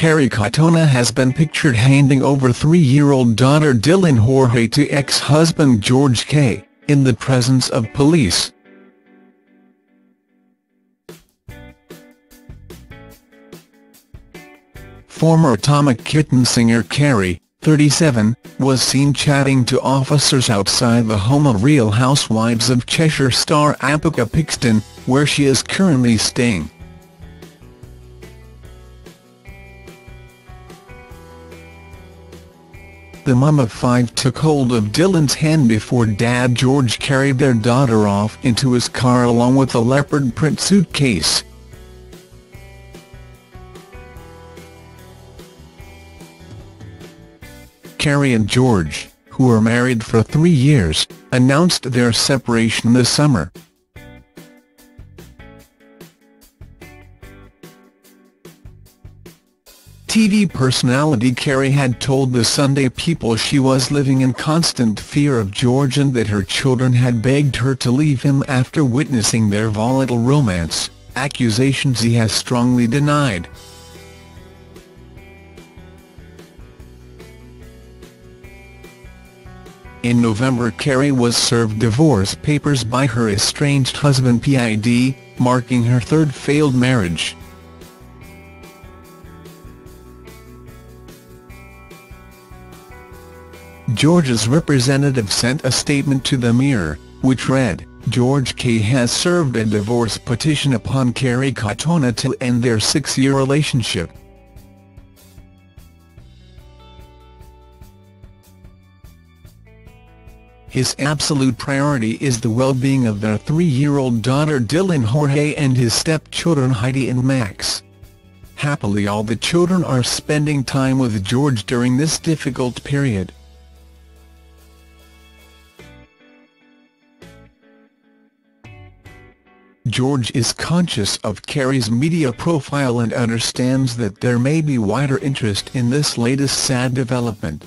Kerry Katona has been pictured handing over three-year-old daughter Dylan Jorge to ex-husband George Kay., in the presence of police. Former Atomic Kitten singer Kerry, 37, was seen chatting to officers outside the home of Real Housewives of Cheshire star Ampika Pickston, where she is currently staying. The mum of five took hold of Dylan's hand before dad George carried their daughter off into his car along with a leopard print suitcase. Kerry and George, who were married for three years, announced their separation this summer. TV personality Kerry had told the Sunday People she was living in constant fear of George and that her children had begged her to leave him after witnessing their volatile romance, accusations he has strongly denied. In November Kerry was served divorce papers by her estranged husband PID, marking her third failed marriage. George's representative sent a statement to the Mirror, which read, George Kay. has served a divorce petition upon Kerry Katona to end their six-year relationship. His absolute priority is the well-being of their three-year-old daughter Dylan Jorge and his stepchildren Heidi and Max. Happily all the children are spending time with George during this difficult period. George is conscious of Kerry's media profile and understands that there may be wider interest in this latest sad development.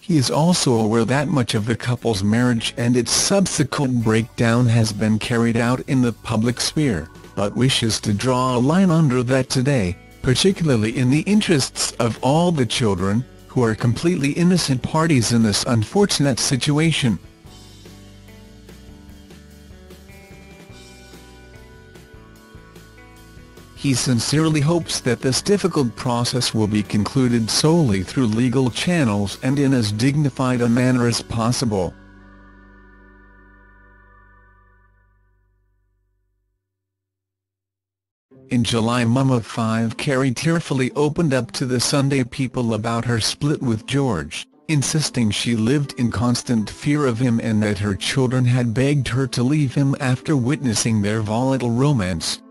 He is also aware that much of the couple's marriage and its subsequent breakdown has been carried out in the public sphere, but wishes to draw a line under that today, particularly in the interests of all the children, who are completely innocent parties in this unfortunate situation. He sincerely hopes that this difficult process will be concluded solely through legal channels and in as dignified a manner as possible. July mum of five Kerry tearfully opened up to the Sunday People about her split with George, insisting she lived in constant fear of him and that her children had begged her to leave him after witnessing their volatile romance.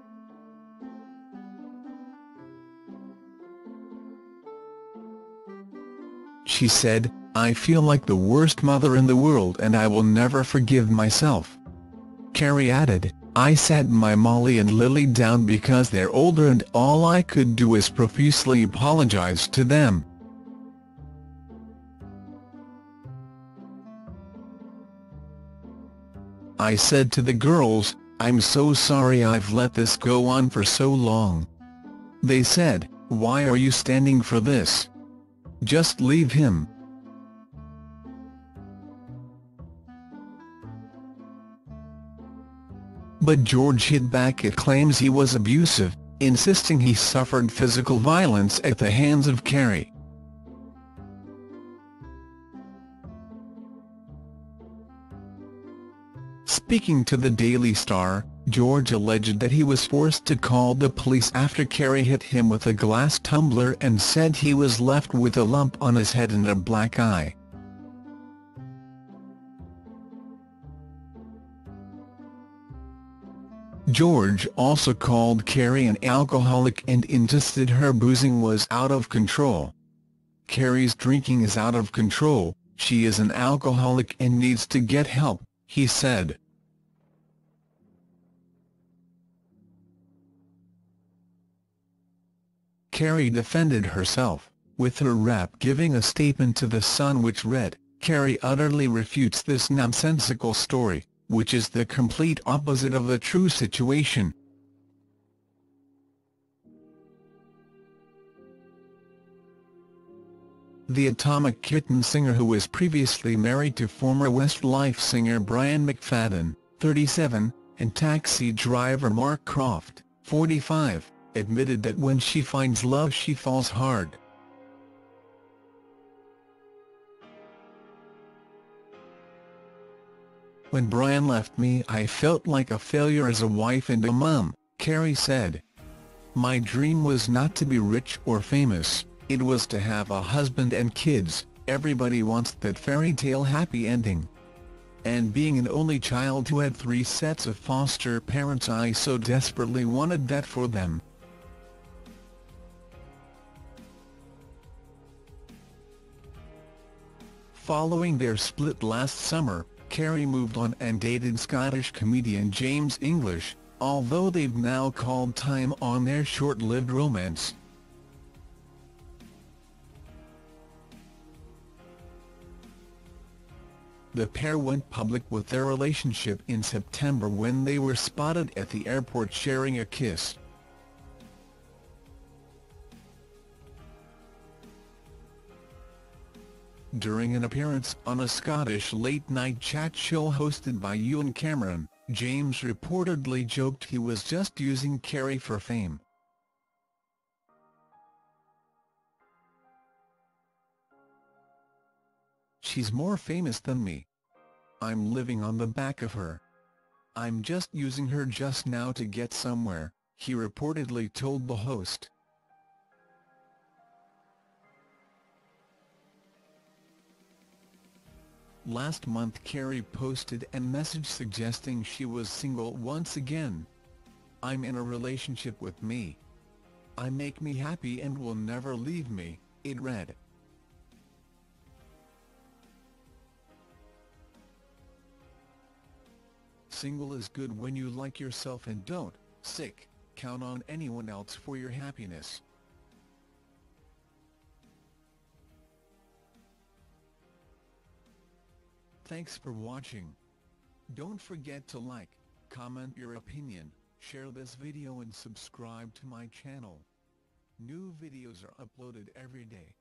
She said, I feel like the worst mother in the world and I will never forgive myself. Kerry added, I sat my Molly and Lily down because they're older and all I could do is profusely apologize to them. I said to the girls, I'm so sorry I've let this go on for so long. They said, why are you standing for this? Just leave him. But George hit back at claims he was abusive, insisting he suffered physical violence at the hands of Kerry. Speaking to the Daily Star, George alleged that he was forced to call the police after Kerry hit him with a glass tumbler and said he was left with a lump on his head and a black eye. George also called Kerry an alcoholic and insisted her boozing was out of control. Kerry's drinking is out of control, she is an alcoholic and needs to get help, he said. Kerry defended herself, with her rep giving a statement to The Sun which read, Kerry utterly refutes this nonsensical story, which is the complete opposite of the true situation. The Atomic Kitten singer who was previously married to former Westlife singer Brian McFadden, 37, and taxi driver Mark Croft, 45, admitted that when she finds love she falls hard. When Brian left me I felt like a failure as a wife and a mum, Kerry said. My dream was not to be rich or famous, it was to have a husband and kids, everybody wants that fairy tale happy ending. And being an only child who had three sets of foster parents I so desperately wanted that for them. Following their split last summer, Kerry moved on and dated Scottish comedian James English, although they've now called time on their short-lived romance. The pair went public with their relationship in September when they were spotted at the airport sharing a kiss. During an appearance on a Scottish late-night chat show hosted by Ewan Cameron, James reportedly joked he was just using Kerry for fame. She's more famous than me. I'm living on the back of her. I'm just using her just now to get somewhere, he reportedly told the host. Last month Kerry posted a message suggesting she was single once again. I'm in a relationship with me. I make me happy and will never leave me, it read. Single is good when you like yourself and don't, sick, count on anyone else for your happiness. Thanks for watching. Don't forget to like, comment your opinion, share this video and subscribe to my channel. New videos are uploaded every day.